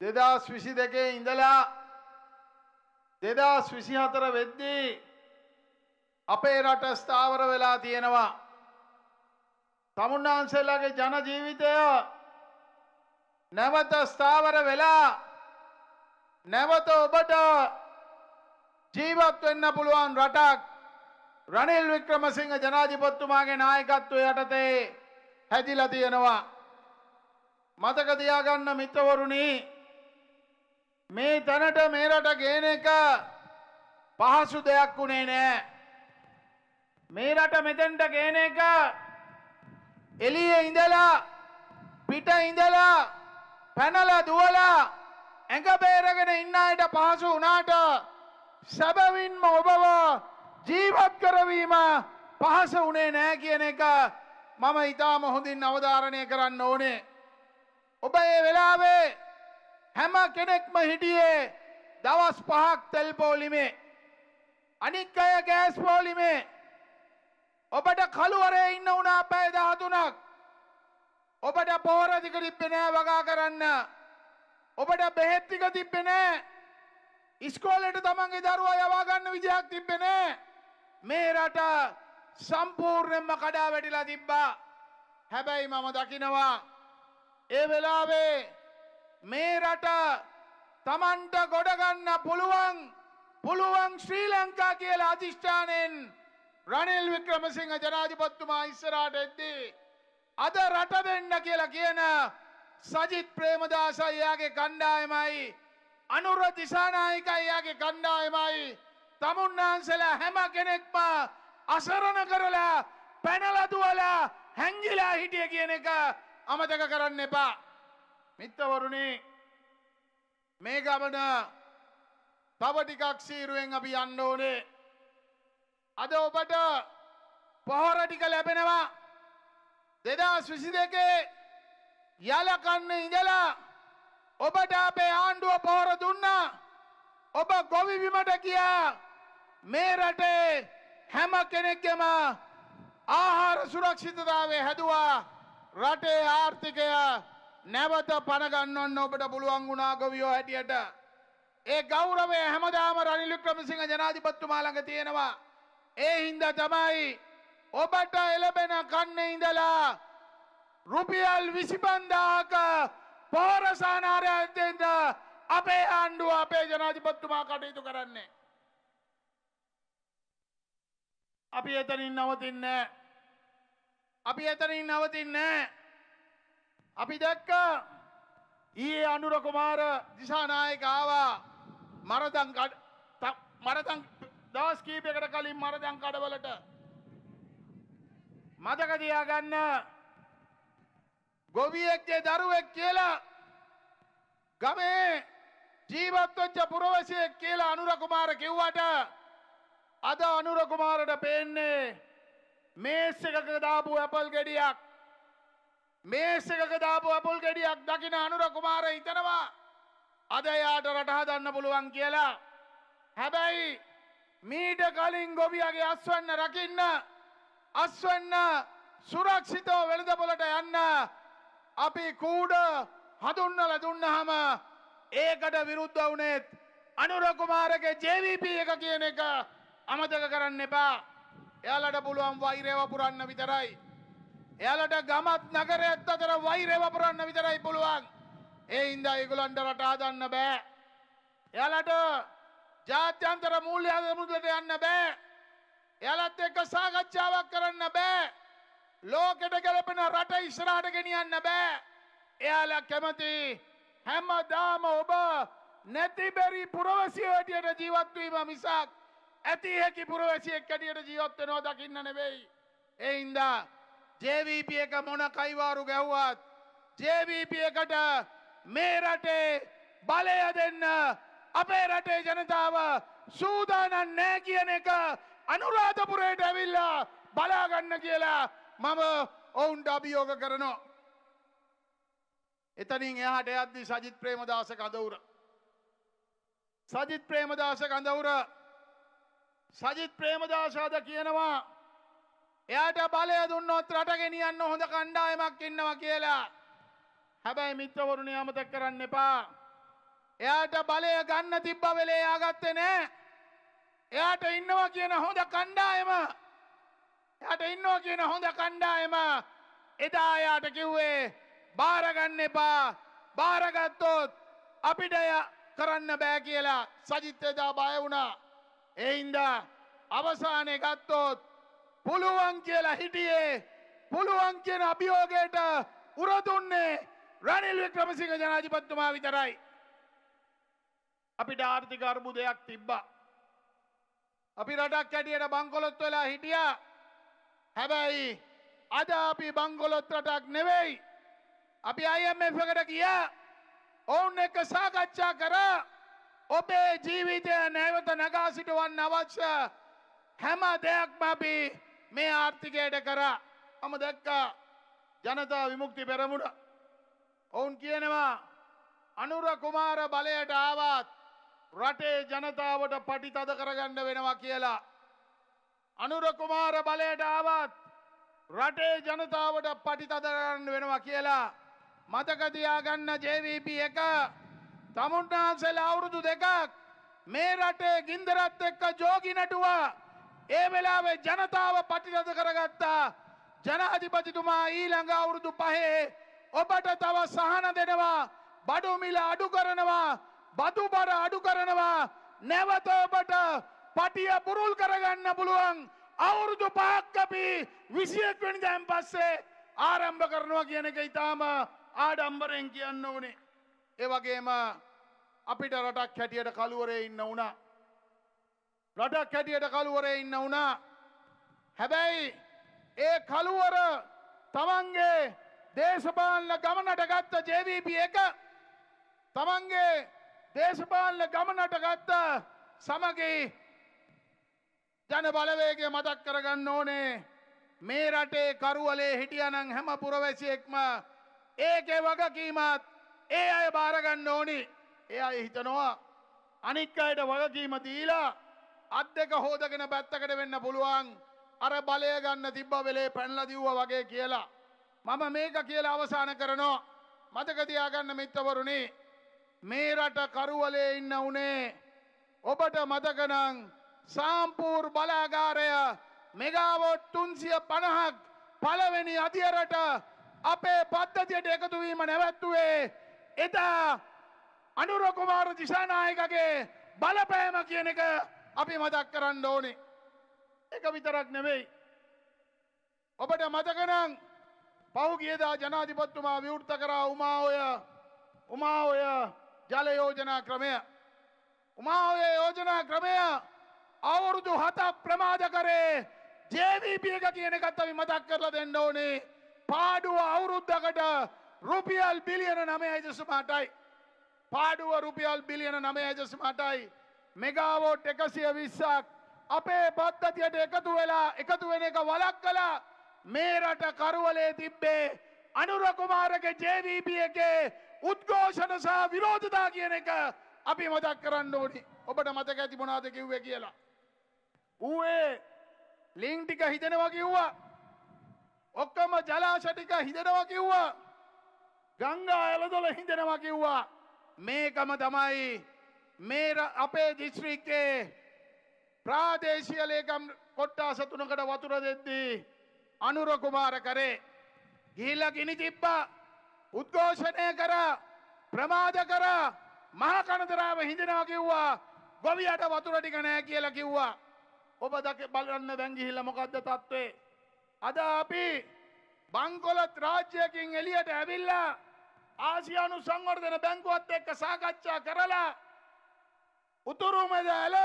දෙදස් විසි දෙකේ ඉඳලා දෙදස් විසි හතර වෙද්දී අපේ රට ස්ථාවර වෙලා තියෙනවා. තමුන්නාන්සේලාගේ ජන ජීවිතය නැවත ස්ථාවර වෙලා නැවත ඔබට ජීවත් වෙන්න පුළුවන් රටක් රනිල් වික්‍රමසිංහ ජනාධිපත්තුමාගේ නායකත්වය යටතේ හැදිලා තියෙනවා. මතක තියාගන්න මිත්‍රවරුණි මේ තැනට මේ රට ගේන එක පහසු දෙයක් වුණේ නෑ. මේ රට මෙතෙන්ට ගේන එක එලිය ඉඳලා පිට ඉඳලා පැනල දුවලා ඇඟ බේරගෙන ඉන්න අයට පහසු වනාට සැබවින්ම ඔබව ජීවත් කරවීම පහස වනේ නෑ කියන එක මම ඉතාම හොඳින් අවධාරණය කරන්න ඕනේ. ඔබ ඒ වෙලාවේ හැම කෙනෙක්ම හිටියේ දවස් පහක් තෙල් පෝලිමේ. අනික් අය ගෑස් පෝලිමේ. ඔබට කළුවරේ ඉන්න වුණා පැය දහතුනක්. ඔබට පෝරදික තිබ්බෙනෑ වගා කරන්න. ඔබට බෙහෙත්තික තිබ්බෙනෑ ඉස්කෝලට තමන්ගේ දරුවා යවාගන්න විජයක් තිබ්බෙනෑ මේ රට සම්පූර්ණයෙන්ම කඩා වැටිලා තිබ්බා. හැබැයි මම දකිනවා ඒ වෙලාවේ මේ රට තමන්ට ගොඩගන්න පුළුවන් පුළුවන් ශ්‍රී ලංකා කියලා අධිෂ්ඨානයෙන් රනිල් වික්‍රමසිංහ ජනාධිපත්තුමා ඉස්සරාට එද්දී අද රට දෙන්න කියලා කියන සජිත් ප්‍රේමදාස එයාගේ කණ්ඩායමයි අනුර දිසානායක එයාගේ කණ්ඩායමයි තමුන්නාන්සලා හැම කෙනෙක්ම අසරණ කරලා පැනලදුවලා හැංගිලා හිටිය කියන එක අමතක කරන්න එපා. මිත්තවරුණි මේ ගමන තව ටිකක් සීරුවෙන් අපි යන්න ඕනේ. අද ඔබට පොහොර ටික ලැබෙනවා. දෙදස් විසි දෙකේ යලකන්න ඉඳලා ඔබට අපේ ආණ්ඩුව පොහොර දුන්නා. ඔබ ගොවිවිමට කියා මේ රටේ හැම කෙනෙක්ගෙම ආහාර සුරක්ෂිතතාවේ හැදවා. රටේ ආර්ථිකය නැවත පණගන්නන්න ඔබට පුළුවන් වුණා ගොවියෝ හැටියට. ඒ ගෞරවය හැමදාම රනිලු ක්‍රමසිංහ ජනාධිපත්තුමාළඟ තියෙනවා. ඒ හින්ද තමයි ඔබට එලබෙන කන්න ඉඳලා රුපියල් විසිපන්දාක පෝරසානාරයන්තෙන්ද අපේ ආණ්ඩුව අපේ ජනාධිපත්තුමා කටයුතු කරන්නේ. අපි එතනින් නවතින්න. අපි එතනින් නවතින්න. අපි දැක්ක ඊයේ අනුර කුමාර දිසානායක ආවා. මරදන් මරතන් දවස් කීපයකට කලින් මරදන් කඩවලට මතක තියාගන්න ගොවියෙක්ගේ දරුවෙක් කියලා ගමේ ජීවත්වච්ච පුරවසියෙක් කියලා අනුර කුමාර කිව්වට අද අනුර කුමාරට පේන්නේ මේස් එකක දාපු ඇපල් ගෙඩියක්. මේස් එකක දාපු ඇපල් ගෙඩියක් දකින අනුර කුමාර හිතනවා අද යාට රට හදන්න පුළුවන් කියලා. හැබැයි මීට කලින් ගොවියගේ අස්වන්න රකින්න අස්වන්න සුරක්ෂිතව වෙළඳපොලට යන්න අපි කූඩ හඳුන්නල දුන්නහම ඒකට විරුද්ධ වුණේත් අනුර කුමාරගේ ජේවීප එක කියන එක අමතක කරන්න එපා. එයාලට පුළුවන් වෛරය වපුරන්න විතරයි. එයාලට ගමත් නගරයත් අතර වෛරය වපුරන්න විතරයි පුළුවන්. ඒ හින්දා ඒගොල්ලන්ට රට හදන්න බෑ. එයාලට ජාත්‍යන්තර මූල්‍ය අදමුදට යන්න බෑ. එයාලත් එක්ක සාකච්ඡාවක් කරන්න බෑ. ලෝකෙට ගැලපෙන රට ඉස්සරහට ගෙනියන්න බෑ. එයාලා කැමති හැමදාම ඔබ නැති බැරි පුරවසිය හැටියට ජීවත්වීම මිසක් ඇති හැකි පුරවැසියෙක් කැටියට ජීවත්වෙනවා දකින්න නෙවෙයි. එයින්දා ජේවීප එක මොන කයිවාරු ගැව්වත් ජේවීප එකට මේ රටේ බලය දෙන්න අපේ රටේ ජනතාව සූදානන් නෑ කියන එක අනුරාධපුරයට ඇවිල්ලා බලාගන්න කියලා මම ඔවුන්ට අභියෝග කරනවා. එතනින් එහට යද්දි සජිත් ප්‍රේමදාස කඳවුර. සජිත් ප්‍රේමදාස කඳවුර සජිත් ප්‍රේමදාශාද කියනවා එයාට බලය දුන්නොත් රට ගෙනියන්න හොඳ කණ්ඩායමක් ඉන්නවා කියලා හැබැයි මිත්‍රවරුණ අමතක් කරන්න එපා එයාට බලය ගන්න තිබ්බ වෙලේ යාගත්තේ නෑ. එයාට ඉන්නවා කියන හොඳ කණ්ඩායම. එයාට ඉන්නවා කියන හොඳ කණ්ඩායම. එදා එයාට කිව්වේ බාරගන්න එපා. බාරගත්තොත් අපිට එය කරන්න බෑ කියලා සජිත් එදා බය වුණා. ඒ හින්දා අවසානය ගත්තොත් පුළුවන් කියලා හිටියේ පුළුවන් කියන අභියෝගයට උරදුන්නේ රනිල් වික්‍රමසිංහ ජනාධිපතිතුමා විතරයි. අපිට ආර්ථික අර්බුදයක් තිබ්බා. අපි රටක් හැටියට බංකොලොත් වෙලා හිටියා. හැබැයි අද අපි බංගොලොත් රටක් නෙවෙයි. අපි IMF එකට ගියා. ඔවුන් එක්ක සාකච්ඡා කරා. ඔබේ ජීවිතය නැවත නගා සිටවන්න අවශ්‍ය හැම දෙයක්ම අපි මේ ආර්ථිකයට කරා. මම දැක්කා ජනතා විමුක්ති පෙරමුණ. ඔවුන් කියනවා අනුර කුමාර බලයට ආවත් රටේ ජනතාවට පටි තද කරගන්න වෙනවා කියලා. අනුර කුමාර බලයට ආවත් රටේ ජනතාවට පටි තද කරගන්න වෙනවා කියලා. මතකතියාගන්න ජවිප එක තමුන්නාන්සෙලා අවුරුදු දෙකක් මේ රටේ ගින්දරත් එක්ක ජෝගිනටුවා ඒ වෙලාවේ ජනතාව පටිරද කරගත්තා ජනාධිපතිතුමා ඊළඟ අවුරුදු පහේ ඔබට තව සහන දෙනවා බඩුමිල අඩු කරනවා බදු බර අඩු කරනවා නැවත ඔබට පටිය පුරුල් කරගන්න පුළුවන් අවුරුදු පහක් අපි විසියක් වෙනි දැන් පස්සේ ආරම්භ කරනවා කියන එක ඉතාම ආඩම්බරෙන් කියන්න ඕනේ. ඒ වගේම අපිට රටක් හැටියට කළුවරේ ඉන්න වුණා. රටක් හැටියට කළුවරේ ඉන්න වුණා. හැබැයි ඒ කළුවර තමන්ගේ දේශපාලන ගමනට ගත්ත ජවිප එක තමන්ගේ දේශපාලන ගමනට ගත්ත සමගී ජන බලවේගය මතක් කරගන්න ඕනේ මේ රටේ කරුවලේ හිටියනං හැම පුරවැසියෙක්ම ඒකේ වගකීමත් ඒ අය භාරගන්න ඕනි ඒ අය හිතනවා අනික් අයට වගකීම දීලා අත් දෙක හෝදගෙන පැත්තකට වෙන්න පුළුවන්. අර බලය ගන්න තිබ්බ වෙලේ පැන්ල දිව්ව වගේ කියලා. මම මේක කියලා අවසාන කරනවා. මතකතියාගන්න මිත්තවරුණි මේ රට කරුවලේ ඉන්න උනේ. ඔබට මතකනං සාම්පූර් බලාගාරය මෙගාවොට් තුන්සිය පණහක් පළවෙනි අධියරට අපේ පද්ධතියට එකතුවීම නැවැත්තුවේ එදා අනුරකුමාර දිසානායකගේ බලපෑම කියන එක අපි මතක් කරන්න ඕනේ. එක විතරක් නෙවෙයි. ඔබට මතකනං පෞගියදා ජනාධිපත්තුමා විවෘත කරා උමාඔය උමාඔය ජලයෝජනා ක්‍රමය. උමාඔය යෝජනා ක්‍රමය අවුරුදු හතක් ප්‍රමාද කරේ ජේවීප එක කියන එකත් අපි මතක් කරලා දෙන්න ඕනේ පාඩුව අවුරුද්ධකට රුපියල් බිලියන නමය අයිදසුමාටයි. පාඩුව රුපියල් බිලියන නමය අයිදසුමාටයි. මෙගාවෝට් එකසිය විස්සක් අපේ පද්ධතියට එකතු වෙලා එකතු වෙන එක වලක් කලා මේ රට කරුවලේ තිබ්බේ අනුරකුමාරගේ ජේවීප එකේ උද්ඝෝෂණ සහ විරෝධතා කියන එක අපි මතක් කරන්න ඕනි ඔබට මතක ඇති මොනාද කිව්වේ කියලා. ඌේ ලිං ටික හිතෙනවා කිව්වා. ඔක්කොම ජලාශටික හිතෙනවා කිව්වා. ගංගා ඇලදොල හිතෙනවා කිව්වා. මේකම තමයි මේ ර- අපේ දිස්ත්‍රික්කේ ප්‍රාදේශීය ලේකම් කොට්ටාස තුනකට වතුර දෙද්දී අනුර කුමාර කරේ. ගිහිල්ලා ගිනි තිබ්බා උද්ඝෝෂණය කරා ප්‍රමාද කරා මහා කනදරාව හිඳෙනවා කිව්වා ගොවියට වතුර ටික නෑ කියලා කිව්වා. ඔබ දක බලන්න දැන් ගිහිල්ලා මොකද්ද තත්ත්වේ? අද අපි බංකොලොත් රාජ්‍යයකින් එළියට ඇවිල්ලා ආසියානු සංවර්ධන බැංකුවත් එක්ක සාකච්ඡා කරලා උතුරු මැදඇල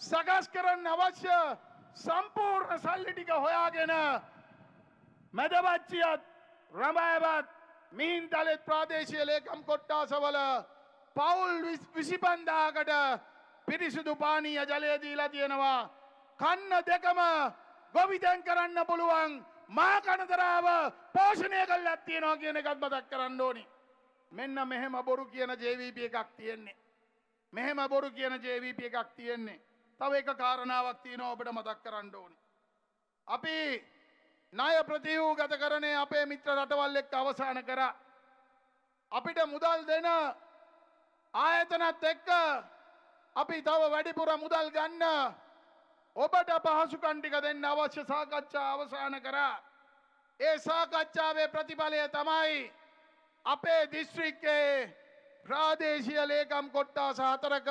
සකස් කරන්න අවශ්‍ය සම්පූර්ණ සල්ලි ටික හොයාගෙන මැදවච්චියත් රමයවත් මීන්තලෙත් ප්‍රාදේශය ලේකම් කොට්ටාසවල පවුල් විසිපන්දාකට පිරිසිදු පානීය ජලය දීලා තියෙනවා. කන්න දෙකම ගොවිතැන් කරන්න පුළුවන් මා කනතරාව පෝෂණය කල් ඇත්තියෙනවා කියන එකත් බදක් කරන්න ඕනි. මෙන්න මෙහෙම බොරු කියන ජේවීප එකක් තියෙන්නේ. මෙහෙම බොරු කියන ජේවීප එකක් තියෙන්නේ. තව එක කාරණාවක් තියෙනවා ඔබට මතක් කරන්න ඕනි. අපි ණය ප්‍රතිවූ ගත කරනේ අපේ මිත්‍ර රටවල් එක්ක අවසාන කරා. අපිට මුදල් දෙන ආයතනත් එක්ක අපි තව වැඩිපුර මුදල් ගන්න ඔබට පහසුකන්ටික දෙන්න අවශ්‍ය සාකච්ඡා අවසාන කරා. ඒ සාකච්ඡාවේ ප්‍රතිඵලය තමයි අපේ දිස්ත්‍රික්කේ ප්‍රාදේශීය ලේකම් කොට්ටාස හතරක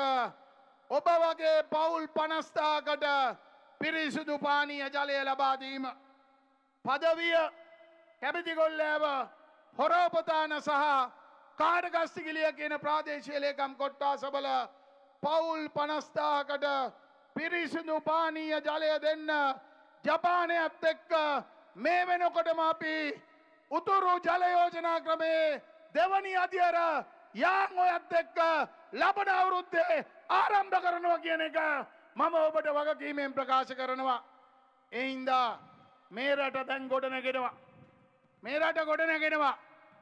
ඔබ වගේ පවුල් පනස්ථාකට පිරිසිදු පානීය ජලය ලබාදීම. පදවිය කැබිතිගොල්ලෑව හොරෝපතාන සහ කාඩගස්තිගිලිය කියන ප්‍රාදේශීය ලේකම් කොට්ටාසබල පවුල් පනස්ථාකට පිරිසිදු පානීය ජලය දෙන්න ජපානයත් එක්ක මේ වෙනකොටම අපි උතුරු ජලයෝජනා ක්‍රමේ දෙවනි අධියර යාං ඔයත් එක්ක ලබන අවුරුද්දේ ආරම්භ කරනවා කියන එක මම ඔබට වගකීමෙන් ප්‍රකාශ කරනවා. එහින්දා මේ රට දැන් ගොඩනගෙනවා. මේ රට ගොඩනගෙනවා.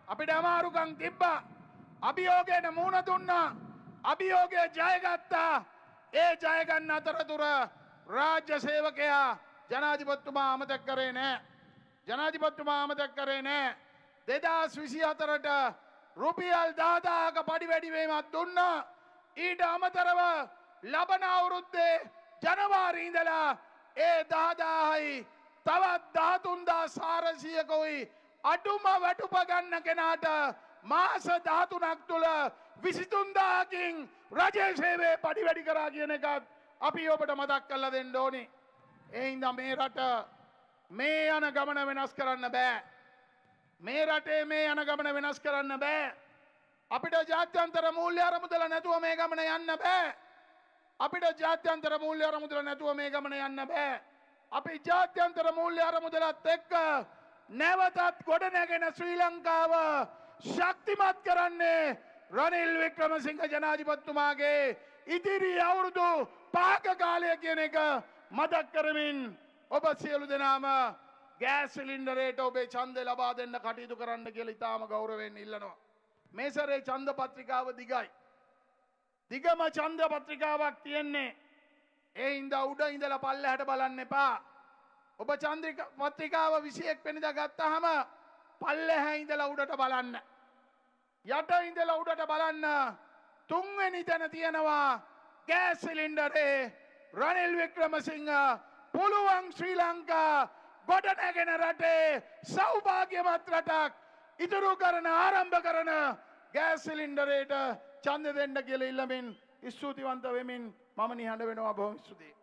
අපිට අමාරුකං තිබ්බා. අභියෝගයට මූුණ දුන්නා. අභියෝගය ජයගත්තා. ඒ ජයගන්න අතරතුර රාජ්‍ය සේවකයා ජනාධිපත්තුමා අමතක් කරේ නෑ. ජනාධිපත්තුමා අමතක් කරේ නෑ. දෙදස් විසි අතරට රුපියල් දාදාක පඩි වැඩිවීමත් දුන්න ඊට අමතරව ලබන අවුරුද්දේ ජනවාරීඳලා ඒ දාදාහයි තවත් ධාතුන්දා සාරසියකොයි අඩුම වැටුප ගන්න කෙනාට මාස ධාතුනක් තුළ විසිතුන්දාකින් රජේසේවේ පඩි වැඩි කරා කියන එකත් අපි ඔබට මදක් කල්ල දෙන්න ඕනි. එයින්ද මේ රට මේ යන ගමන වෙනස් කරන්න බෑ. මේ රටේ මේ යන ගමන වෙනස් කරන්න බෑ. අපිට ජාත්‍යන්තර මූල්‍ය අරමුදල නැතුව මේ ගමන යන්න බෑ. අපිට ජාත්‍යන්තර මූල්‍ය අරමුදල නැතුව මේ ගමන යන්න බෑ. අපි ජාත්‍යන්තර මූල්‍ය අරමුදලත් එක්ක නැවතත් ගොඩ නැගෙන ශ්‍රී ලංකාව ශක්තිමත් කරන්නේ රනිල් වික්‍රමසිංහ ජනාධිපත්තුමාගේ ඉදිරි අවුරුදු පාක කාලය කියන එක මදක් කරමින් ඔබ සියලු දෙනාම ගෑස් සිලින්ඩරේට ඔබේ ඡන්දය ලබා දෙන්න කටයුතු කරන්න කියලා ඉතාම ගෞරවයෙන් ඉල්ලනවා. මේ සැරේ ඡන්ද පත්‍රිකාව දිගයි. දිගම ඡන්ද පත්‍රිකාවක් තියෙන්නේ. ඒ හින්දා උඩ ඉඳලා පල්ලෙහාට බලන්න එපා. ඔබ චන්ද්‍රික පත්‍රිකාව 21 වෙනිදා ගත්තාම පල්ලෙහා ඉඳලා උඩට බලන්න. යට ඉඳලා උඩට බලන්න. තුන්වෙනි තැන තියෙනවා ගෑස් සිලින්ඩරේ රනිල් වික්‍රමසිංහ පුළුවන් ශ්‍රී ලංකා ගොඩනැගෙන රටේ සෞභාග්‍යමත් රටක් ඉතුරු කරන ආරම්භ කරන ගෑස් සිලින්ඩරේට ඡන්ද දෙන්න කියලා ඉල්ලමින් ස්තුතිවන්ත වෙමින් මම නිහඬ වෙනවා. බොහොම ස්තුතියි.